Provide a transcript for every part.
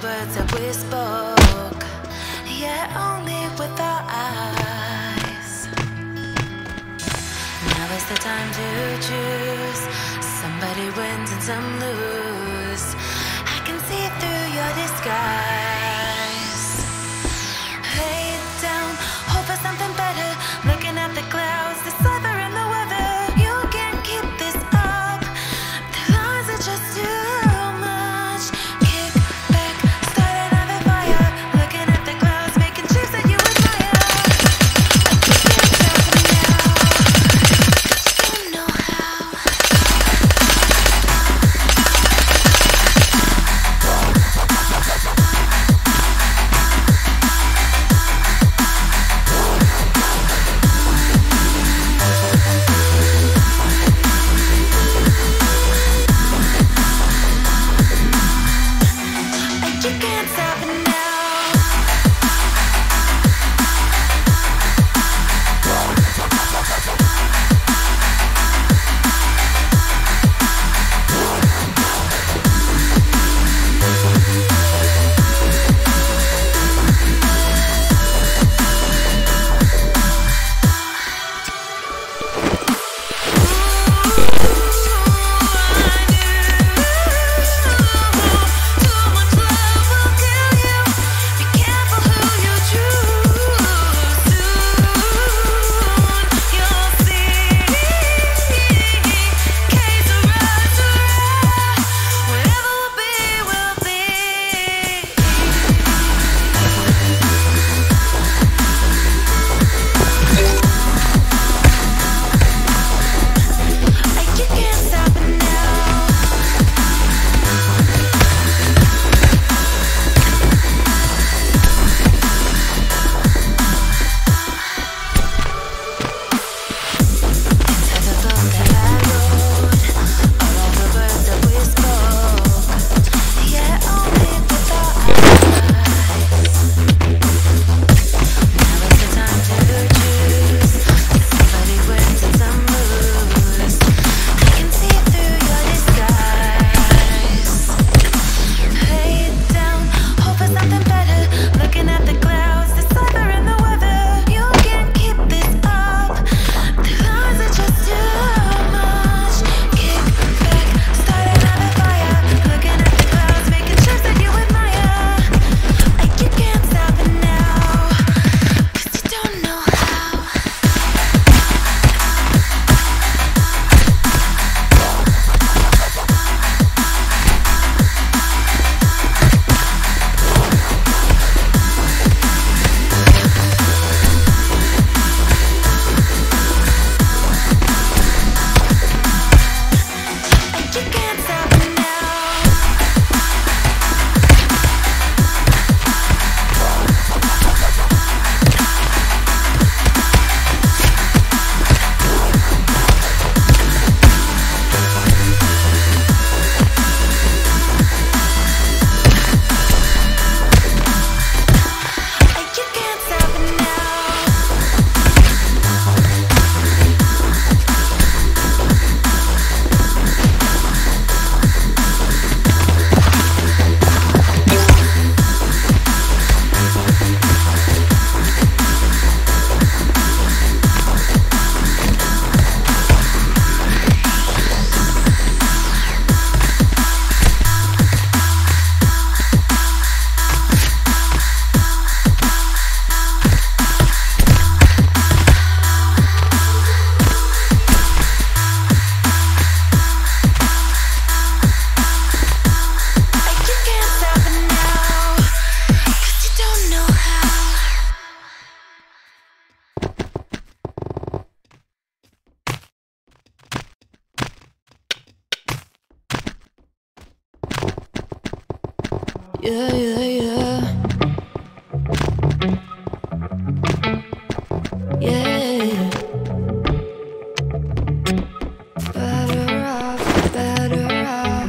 the words that we spoke. Yeah, only with our eyes. Now is the time to choose. Somebody wins and some lose. I can see through your disguise. Yeah, yeah, yeah. Yeah. Better off, better off.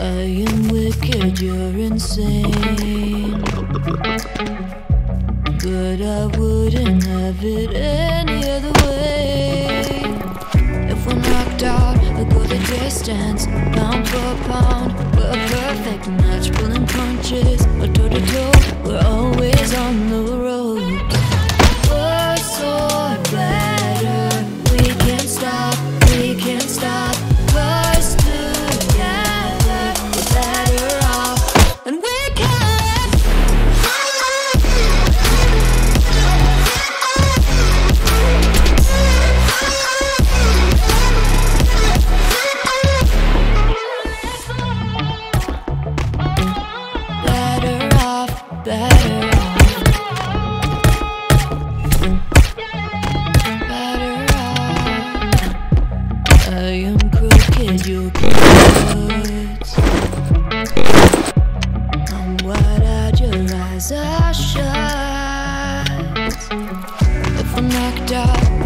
I am wicked, you're insane. But I wouldn't have it any other way. If we're knocked out, look all the distance, pound for pound.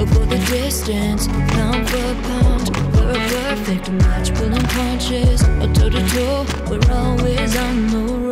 We'll go the distance, pound for pound. We're a perfect match, pulling punches, a toe to toe. We're always on the road.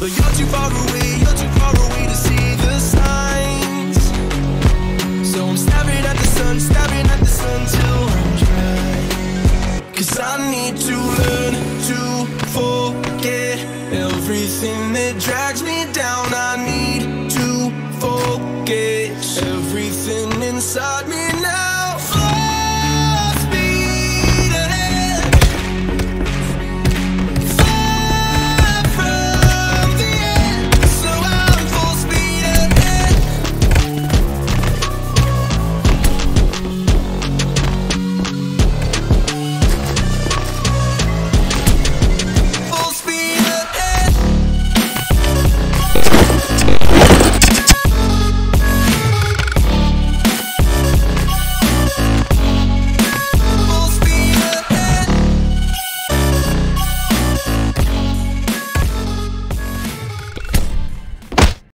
But you're too far away, you're too far away to see the signs. So I'm staring at the sun, staring at the sun till I'm dry. Cause I need to learn to forget everything that drags me down. I need to forget everything inside me now.